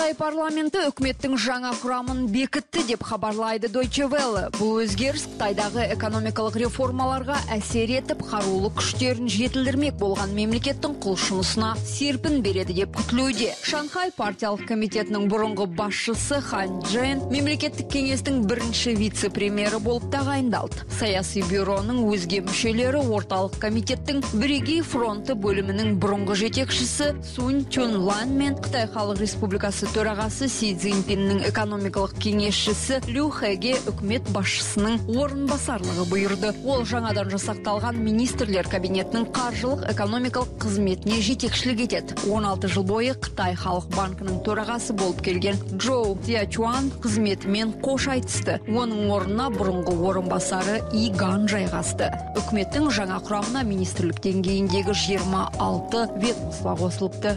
кытай парламенти өкмөттүн жаңа курамын бекитти деп кабарлайды deutsche welle. Бул өзгөрүш кытайдагы экономикалык реформаларга әсер этип каруулуу күчтөрүн жетилдирмек болгон мемлекеттин кулшунусуна серпин береді деп күтүлүүдө шанхай партиялык комитетинин мурунку башчысы хан джен мемлекеттик кеңестин биринчи вице премьери болуп тагайындалды саясий бюронун өзге мүчөлөрү орталык комитеттин биригей фронты бөлүмүнүн мурунку жетекчиси сунь чун лан мен кытай халык республикасы төрагасы си цзиньпиндин экономикалык кеңешчиси лю хэге өкмөт башчысынын орун басарлыгы буйрду ол жаңадан жасакталган министрлер кабинетинин каржылык экономикалык кызметине жетекчилик этет он алты жыл бою кытай халык банкынын төрагасы болуп келген джоу тиачуан кызмети менен кош айтышты онун ордуна мурунку орун басары и ган жайгашты өкмөттүн жаңа курамына министрлик деңгээлиндеги жыйырма алты ведомство косулупту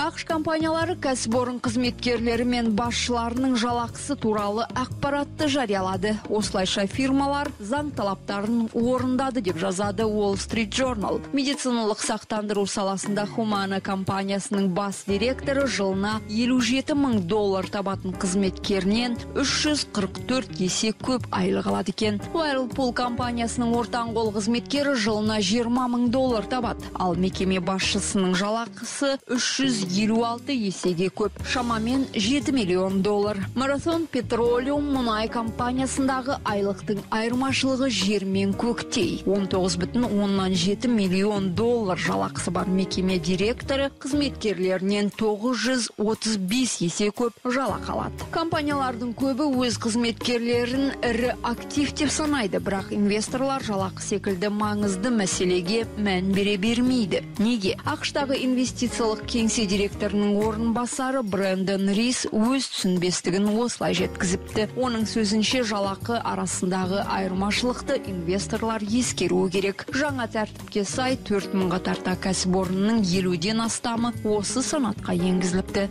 акш компаниялары кәсіпорын қызметкерлері мен басшыларының жалақысы туралы ақпаратты жариялады. Осылайша фирмалар заң талаптарын орындады деп жазады wall street journal. Медициналық сақтандыру саласында хумана компаниясының бас директоры жылына 57 мың доллар табатын қызметкерінен 344 есе көп айлық алады екен. Whirlpool компаниясының ортан қол қызметкері жылына 20 мың доллар табады. Ал мекеме басшысының жалақысы 300 елу алты есеге көп шамамен жеті миллион доллар марафон петролиум мұнай компаниясындағы айлықтың айырмашылығы жер мен көктей он тоғыз бүтін оннан жеті миллион доллар жалақысы бар мекеме директоры қызметкерлерінен тоғыз жүз отыз бес есе көп жалақы алады компаниялардың көбі өз қызметкерлерін ірі актив деп санайды бірақ инвесторлар жалақы секілді маңызды мәселеге мән бере бермейді неге ақштағы инвестициялық кеңсе директорының орынбасары брендон рис өз түсінбестігін осылай жеткізіпті. Оның сөзінше жалақы арасындағы айырмашылықты инвесторлар ескеруі керек. Жаңа тәртіпке сай төрт мыңға тарта кәсіпорынның елуден астамы осы санатқа енгізіліпті.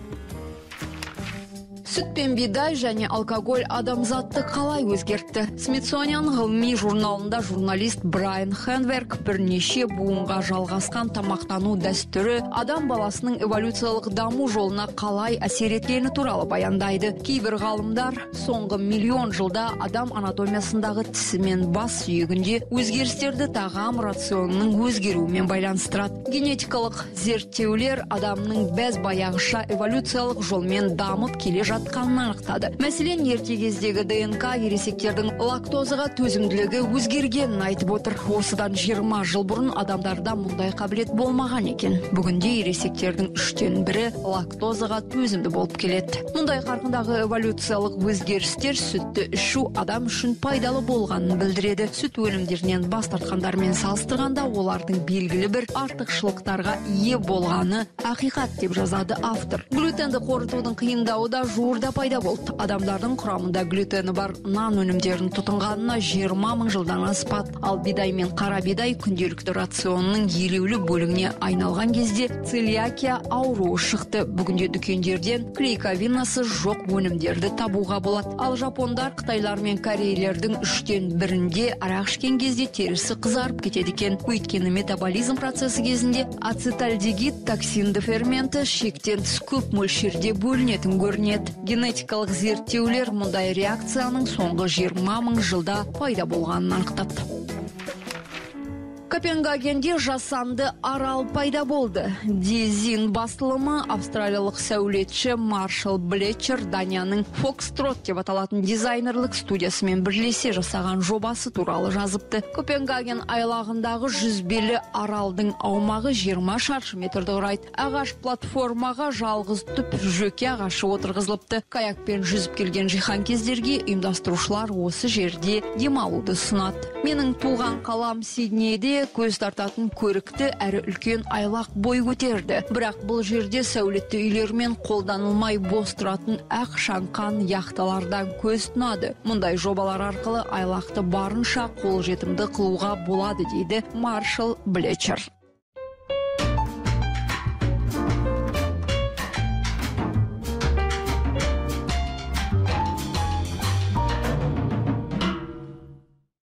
Сүт пен бидай және алкоголь адамзатты қалай өзгертті? Смитсониан ғылыми журналында журналист брайан хенверк бірнеше буынға жалғасқан тамақтану дәстүрі адам баласының эволюциялық даму жолына қалай әсер еткені туралы баяндайды. Кейбір ғалымдар соңғы миллион жылда адам анатомиясындағы тісі мен бас сүйегінде өзгерістерді тағам рационының өзгеруімен байланыстырады. Генетикалық зерттеулер адамның бәз баяғыша эволюциялық жолмен дамып келе жатқанын анықтады. Мәселен ерте кездегі днк ересектердің лактозаға төзімділігі өзгергенін айтып отыр. Осыдан 20 жыл бұрын адамдарда мұндай қабілет болмаған екен. Бүгінде ересектердің үштен бірі лактозаға төзімді болып келеді. Мұндай қарқындағы эволюциялық өзгерістер сүтті ішу адам үшін пайдалы болғанын білдіреді. Сүт өнімдерінен бас тартқандармен салыстырғанда олардың белгілі бір артықшылықтарға ие болғаны ақиқат деп жазады автор. Глютенді қорытудың қиындауы да жуырда пайда болды. Адамдардың құрамында глютені бар нан өнімдерін тұтынғанына жиырма мың жылдан аспады ал бидай мен қара бидай күнделікті рационның елеулі бөлігіне айналған кезде целиакия ауруы шықты. Бүгінде дүкендерден клейковинасы жоқ өнімдерді табуға болады. Ал жапондар қытайлар мен корейлердің үштен бірінде арақ ішкен кезде терісі қызарып кетеді екен. Өйткені метаболизм процесі кезінде ацетальдегид токсинді ферменті шектен тыс көп мөлшерде бөлінетін көрінеді. Генетикалық зерттеулер мұндай реакцияның соңғы жиырма мың жылда пайда болғанын анықтапты копенгагенде жасанды арал пайда болды. Дизин басылымы австралиялық сәулетші маршал блетчер данияның фокстрот деп аталатын дизайнерлік студиясымен бірлесе жасаған жобасы туралы жазыпты. Копенгаген айлағындағы жүзбелі аралдың аумағы 20 шаршы метрді құрайды. Ағаш платформаға жалғыз түп жөке ағашы отырғызылыпты. Каякпен жүзіп келген кездерге ұйымдастырушылар осы жерде демалуды ұсынады менің туған қалам сиднейде көз тартатын көрікті әрі үлкен айлақ бой көтерді. Бірақ бұл жерде сәулетті үйлер мен қолданылмай бос тұратын ақ шаңқан яхталардан көз тұнады мұндай жобалар арқылы айлақты барынша қолжетімді қылуға болады дейді маршал блечер